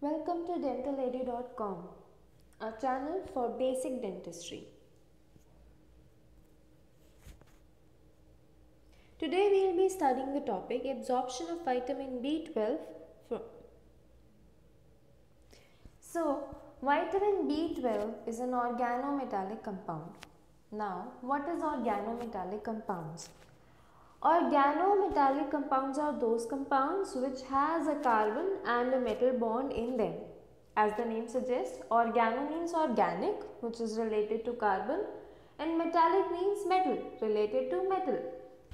Welcome to dentaledu.com, a channel for basic dentistry. Today we will be studying the topic absorption of vitamin B12 from So, vitamin B12 is an organometallic compound. Now, what is organometallic compounds? Organometallic compounds are those compounds which has a carbon and a metal bond in them. As the name suggests, organo means organic which is related to carbon and metallic means metal related to metal.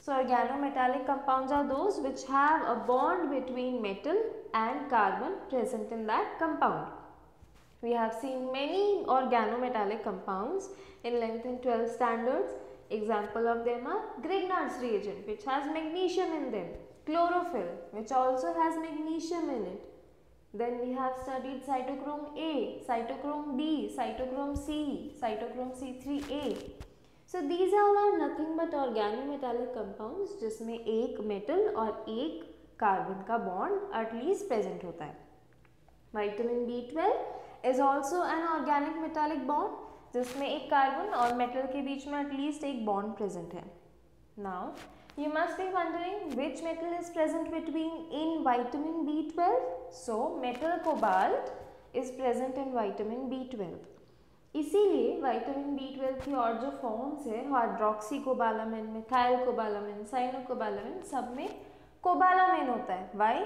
So organometallic compounds are those which have a bond between metal and carbon present in that compound. We have seen many organometallic compounds in length and 12 standards Example of them are Grignard's reagent which has magnesium in them, chlorophyll which also has magnesium in it. Then we have studied cytochrome A, cytochrome B, cytochrome C, cytochrome C3A. So these all are nothing but organometallic compounds जिसमें एक metal और एक carbon का bond at least present होता है Vitamin B12 is also an organic metallic bond जिसमें एक carbon और मेटल के बीच में एटलीस्ट एक बॉन्ड प्रेजेंट है। Now you must be wondering which metal is present between in vitamin B twelve so metal cobalt is present in vitamin B twelve इसीलिए vitamin B twelve की और जो फॉर्म्स है hydroxy cobalamin methyl cobalamin cyano cobalamin सब में cobalamin होता है। Why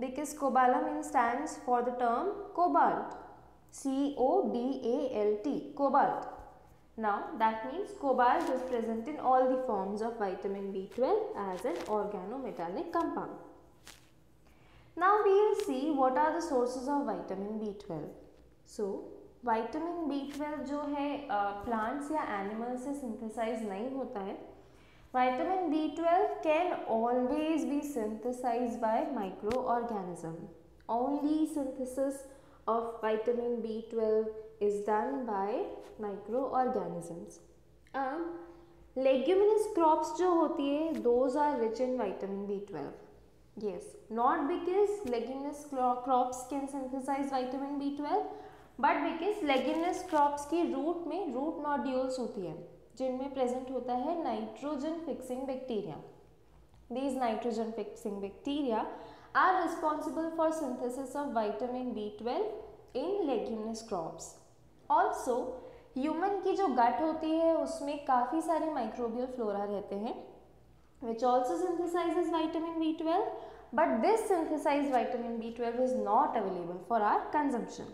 because cobalamin stand for the term cobalt C O B A L T, cobalt. Now that means cobalt is present in all the forms of vitamin B12 as an organometallic compound. Now we will see what are the sources of vitamin B12. So vitamin B12 जो है plants या animals से synthesize नहीं होता है Vitamin B12 can always be synthesized by microorganism. Only synthesis of vitamin B12 is done by microorganisms. अब leguminous crops जो होती है those are rich in vitamin B twelve yes not because leguminous crops can synthesize vitamin B twelve but because leguminous crops की root में root nodules होती है, जिनमें present होता है nitrogen fixing bacteria these nitrogen fixing bacteria are responsible for synthesis of vitamin B12 in leguminous crops. Also, human की जो gut होती है उसमें काफ़ी सारे microbial flora रहते हैं which also synthesizes vitamin B12 but this synthesized vitamin B12 is not available for our consumption.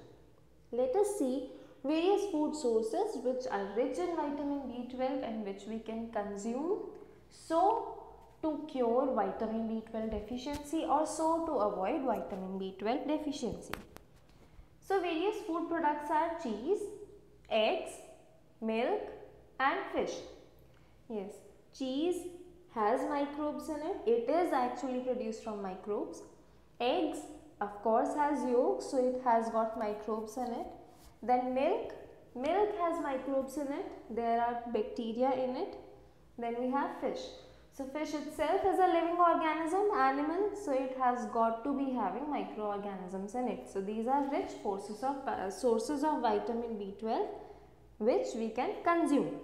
Let us see various food sources which are rich in vitamin B12 and which we can consume so to cure vitamin B12 deficiency or so to avoid vitamin B12 deficiency. So various food products are cheese, eggs, milk and fish. Yes, cheese has microbes in it. It is actually produced from microbes. Eggs of course has yolk so it has got microbes in it. Then milk, milk has microbes in it. There are bacteria in it. Then we have fish. So fish itself is a living organism, animal, so it has got to be having microorganisms in it. So these are rich sources of, uh, sources of vitamin B12 which we can consume.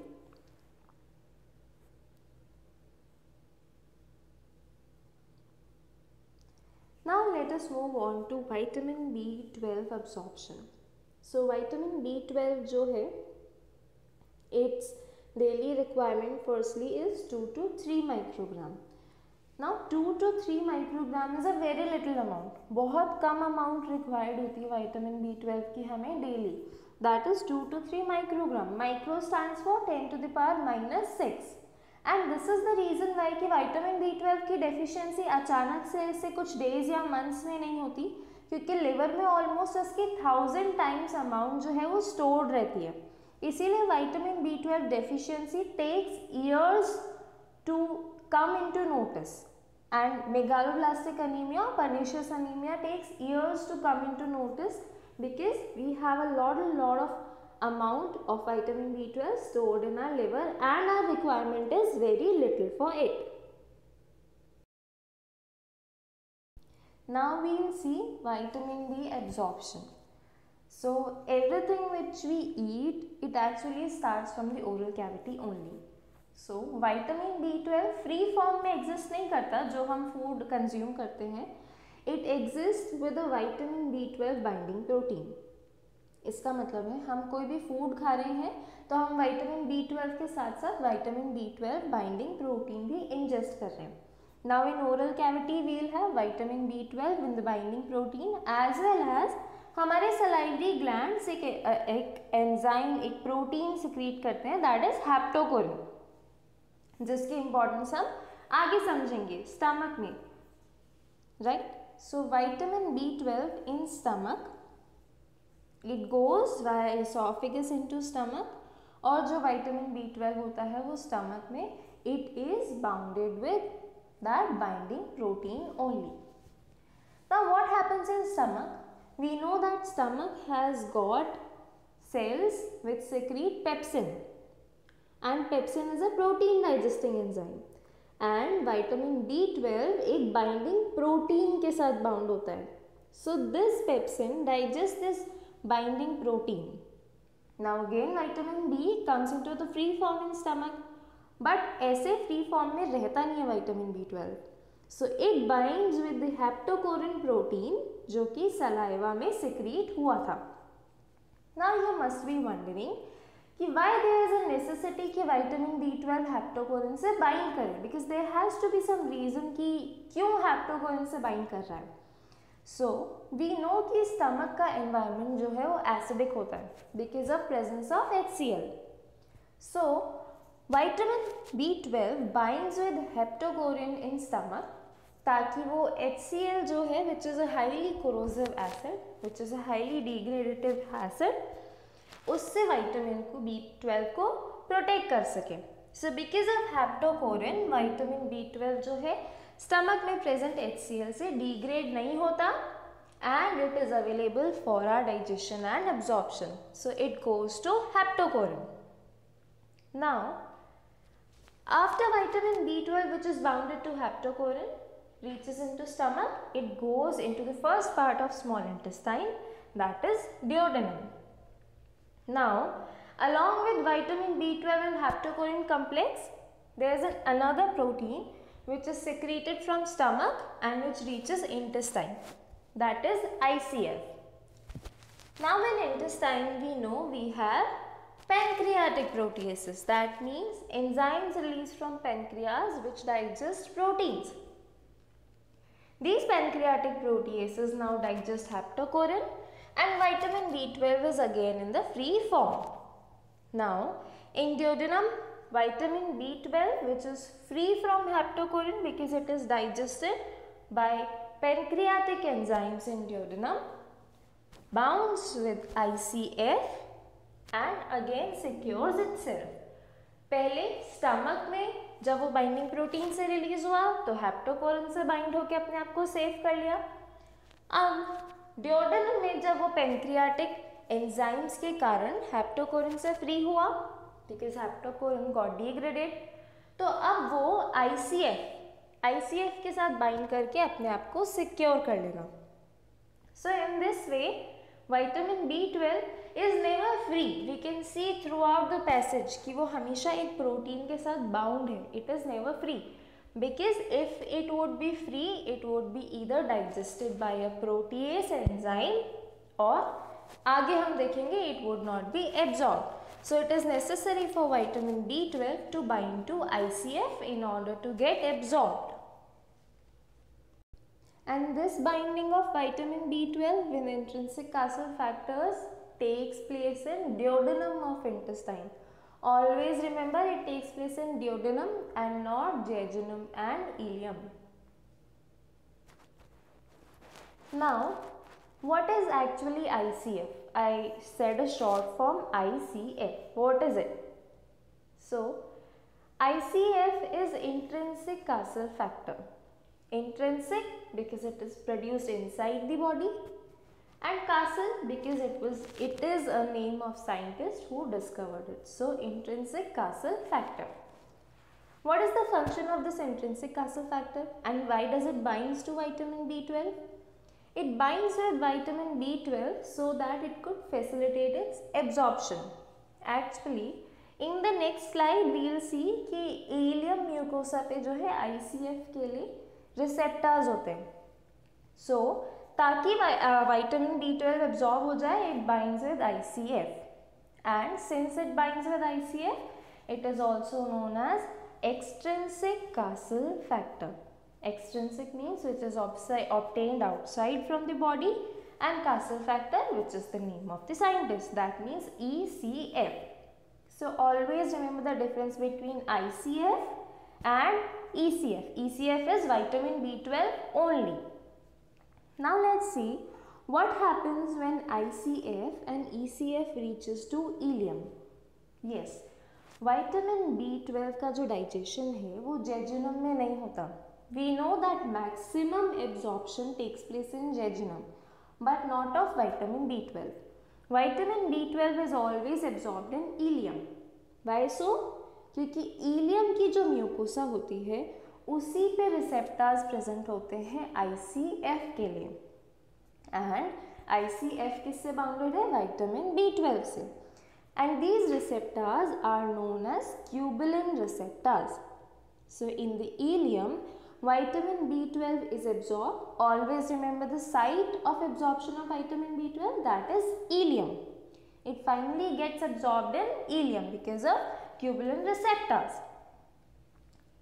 Now let us move on to vitamin B12 absorption. So vitamin B12 जो it's daily requirement firstly is 2 to 3 microgram. Now 2 to 3 microgram is a very little amount. बहुत कम amount required होती है vitamin B12 की हमें daily. That is 2 to 3 microgram. Micro stands for 10 to the power minus 6. And this is the reason why कि vitamin B twelve की deficiency अचानक से ऐसे कुछ डेज़ या मंथ्स में नहीं होती क्योंकि लिवर में ऑलमोस्ट इसकी थाउज़ेंड टाइम्स अमाउंट जो है वो स्टोर्ड रहती है इसीलिए vitamin B twelve deficiency takes years to come into notice and megaloblastic anemia pernicious anemia takes years to come into notice because we have a lot a lot of amount of vitamin B12 stored in our liver and our requirement is very little for it. Now we will see vitamin D absorption. So everything which we eat, it actually starts from the oral cavity only. So vitamin B twelve free form में exist नहीं करता जो हम food consume करते हैं it exist with a vitamin B twelve binding protein इसका मतलब है हम कोई भी फ़ूड खा रहे हैं तो हम वाइटामिन बी ट्वेल्व के साथ साथ vitamin B twelve binding protein भी इंजेस्ट कर रहे हैं now in oral cavity we'll है vitamin B twelve in the binding protein as well as हमारे सलाइवरी ग्लैंड से एक एंजाइम एक प्रोटीन सिक्रीट करते हैं दैट इज़ हैप्टोकोरिन जिसकी इंपॉर्टेंस हम आगे समझेंगे स्टमक में right so vitamin B twelve in stomach it goes via oesophagus into stomach और जो वाइटामिन बी ट्वेल्व होता है, वो स्टमक में it is bounded with that binding protein only now, what happens in stomach? we know that stomach has got cells which secrete pepsin. And pepsin is a protein digesting enzyme. And vitamin B12 एक binding protein के साथ bound होता है. So this pepsin digest this binding protein now again vitamin B comes into the free form in stomach but ऐसे free form में रहता नहीं है vitamin B12 so, it binds with the haptocorin protein, जो कि saliva में secrete हुआ था। Now you must be wondering कि why there is a necessity कि वाइटामिन बी ट्वेल्व हैप्टोकोरिन से बाइंड करे? Because there has to be some reason कि क्यों हैप्टोकोरिन से बाइंड कर रहा है। सो वी नो कि स्टमक का एनवायरमेंट जो है वो एसिडिक होता है because of presence of H C L so vitamin B twelve binds with haptocorrin in stomach ताकि वो HCL जो है which is a highly corrosive acid which is a highly degradative acid उससे वाइटामिन को B twelve को protect कर सके। So because of haptocorrin vitamin B twelve जो है स्टमक में प्रेजेंट एच से डिग्रेड नहीं होता and it is available for our digestion and absorption so it goes to haptocorrin now after vitamin B12 which is bounded to haptocorin reaches into stomach, it goes into the first part of small intestine that is duodenum. Now, along with vitamin B12 and haptocorin complex, there is an, another protein which is secreted from stomach and which reaches intestine that is ICF. Now in intestine we know we have pancreatic proteases that means enzymes released from pancreas which digest proteins. These pancreatic proteases now digest haptocorin and vitamin B12 is again in the free form. Now, in duodenum, vitamin B12 which is free from haptocorin because it is digested by pancreatic enzymes in duodenum bounds with ICF and again secures itself. पहले stomach में जब वो binding protein से release हुआ तो हेप्टोकोरन से bind होकर अपने आप को सेव कर लिया। अब डिओडनम में जब वो पेंक्रियाटिक एंजाइम्स के कारण हेप्टोकोरन से फ्री हुआ बिकॉज़ हेप्टोकोरन गॉट डिग्रेडेड तो अब वो आईसीएफ आईसीएफ के साथ बाइंड करके अपने आप को सिक्योर कर लेगा। So in this way vitamin B twelve is never free we can see throughout the passage कि वो हमेशा एक प्रोटीन के साथ बाउंड है. It is never free because if it would be free it would be either digested by a protease enzyme और आगे हम देखेंगे it would not be absorb so it is necessary for vitamin B12 to bind to ICF in order to get absorbed. And this binding of vitamin B12 with intrinsic Castle factors takes place in duodenum of intestine. Always remember it takes place in duodenum and not jejunum and ileum. Now, what is actually ICF? I said a short form ICF. What is it? So, ICF is intrinsic Castle factor Intrinsic because it is produced inside the body and Castle because it was it is a name of scientist who discovered it. So intrinsic Castle factor. What is the function of this intrinsic Castle factor and why does it binds to vitamin B12? it binds with vitamin B12 so that it could facilitate its absorption. Actually, in the next slide we will see कि ilium mucosa पे जो है ICF के लिए receptors होते हैं सो so, ताकि vitamin B twelve absorb हो जाए it binds with I C F and since it binds with I C F it is also known as extrinsic Castle factor. Extrinsic means which is obtained outside from the body and Castle factor which is the name of the scientist that means ECF. So always remember the difference between ICF and ECF. ECF is vitamin B12 only now let's see what happens when ICF and ECF reaches to ileum. Yes, vitamin B12 का जो digestion है वो jejunum में नहीं होता. We know that maximum absorption takes place in jejunum but not of vitamin B12. Vitamin B12 is always absorbed in ileum. Why so? क्योंकि ileum की जो म्यूकोसा होती है उसी पे रिसेप्टार्स प्रेजेंट होते हैं आईसीएफ के लिए एंड आईसीएफ किससे बाउंडेड है विटामिन बी ट्वेल्व से and these receptors are known as cubilin receptors so in the ileum vitamin B12 is absorbed. Always remember the site of absorption of vitamin B12 that is ileum. It finally gets absorbed in ileum because of cubilin receptors.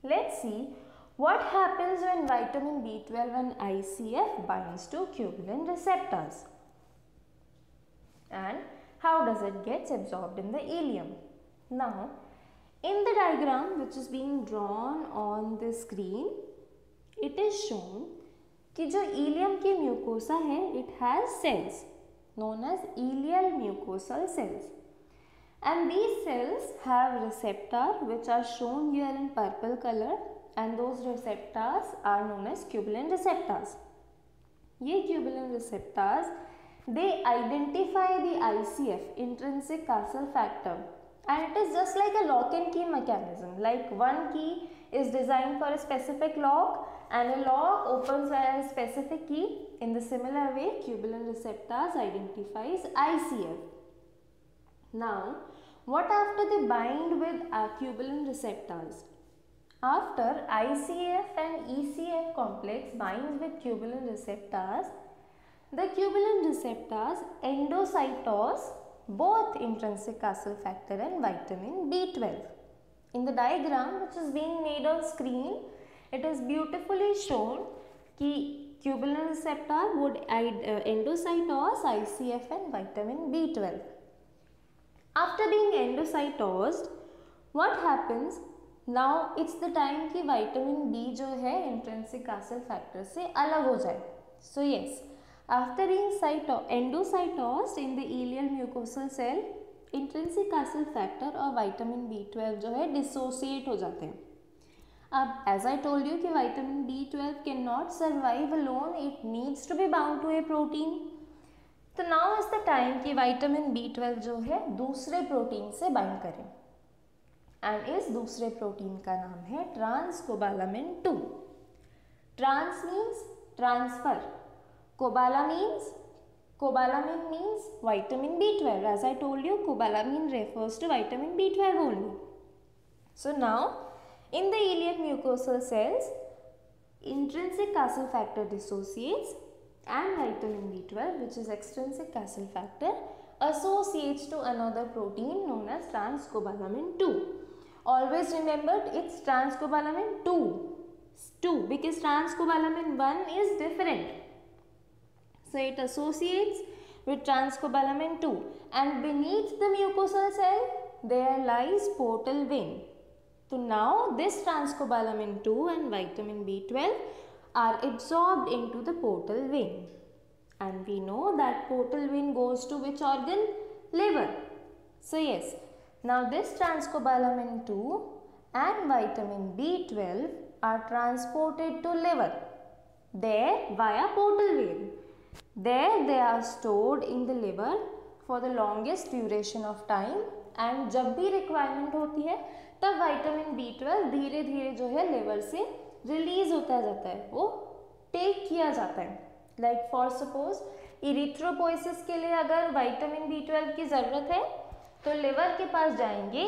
Let's see what happens when vitamin B12 and ICF binds to cubilin receptors and how does it gets absorbed in the ileum. Now, in the diagram which is being drawn on the screen, it is shown that the ileum की mucosa है it has cells known as ileal mucosal cells and these cells have receptor which are shown here in purple color and those receptors are known as cubilin receptors. ये cubilin receptors they identify the ICF intrinsic Castle factor and it is just like a lock and key mechanism like one key is designed for a specific lock and a lock opens a specific key in the similar way cubilin receptors identifies ICF. Now what after they bind with cubilin receptors? After ICF and ECF complex binds with cubilin receptors, the cubilin receptors endocytose both intrinsic Castle factor and vitamin B12. In the diagram which is being made on screen, it is beautifully shown that cubilin receptor would uh, endocytose ICF and vitamin B12. After being endocytosed, what happens? Now it's the time कि vitamin B जो है intrinsic Castle factor से अलग हो जाए। So yes after being cyto endocytosed in the ileal mucosal cell intrinsic Castle factor और vitamin B twelve जो है डिसोसिएट हो जाते हैं। अब एज आई टोल्ड यू कि vitamin B twelve can not survive alone it needs to be bound to a protein तो now is the time कि विटामिन बी ट्वेल्व जो है, दूसरे प्रोटीन से बाइंड करें। एंड इस दूसरे प्रोटीन का नाम है transcobalamin two trans means transfer cobala means cobalamin means vitamin B twelve as I told you cobalamin refers to vitamin B twelve only so now in the ileal mucosal cells intrinsic Castle factor dissociates and vitamin B12 which is extrinsic Castle factor associates to another protein known as transcobalamin 2 always remember it's transcobalamin 2 2 because transcobalamin 1 is different. So it associates with transcobalamin 2 and beneath the mucosal cell there lies portal vein. So now this transcobalamin 2 and vitamin B12 are absorbed into the portal vein and we know that portal vein goes to which organ liver so yes now this transcobalamin 2 and vitamin B12 are transported to liver. There via portal vein. There they are stored in the liver for the longest duration of time and जब भी requirement होती है तब vitamin B12 धीरे धीरे जो है liver से रिलीज़ होता जाता है, वो टेक किया जाता है। लाइक फॉर सपोज़ इरिथ्रोपोइसिस के लिए अगर वाइटामिन बी ट्वेल्व की ज़रूरत है तो लिवर के पास जाएँगे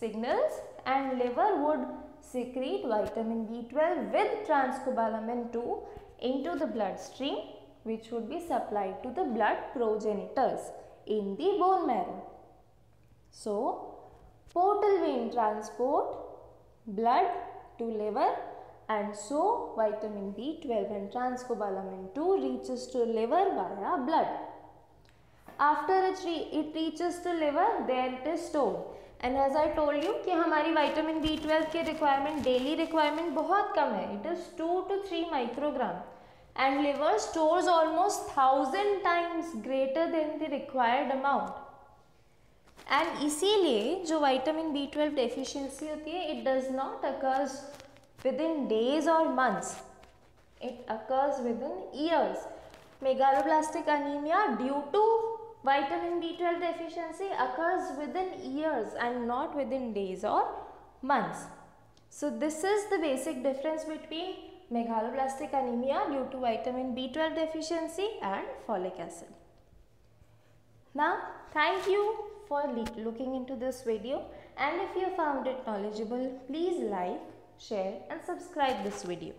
signals and liver would secrete vitamin B twelve with transcobalamin two into the blood stream which would be supply to the blood progenitors in the bone marrow so portal vein transport blood to liver and so vitamin B12 and transcobalamin 2 reaches to liver via blood. After it, re it reaches to liver, there it is stored. And as I told you कि हमारी vitamin B twelve की requirement daily requirement बहुत कम है it is two to three microgram and liver stores almost thousand times greater than the required amount and इसीलिए जो vitamin B twelve deficiency होती है it does not occurs within days or months. It occurs within years. Megaloblastic anemia due to vitamin B12 deficiency occurs within years and not within days or months. So this is the basic difference between megaloblastic anemia due to vitamin B12 deficiency and folic acid. Now thank you for looking into this video and if you found it knowledgeable please like, share and subscribe this video.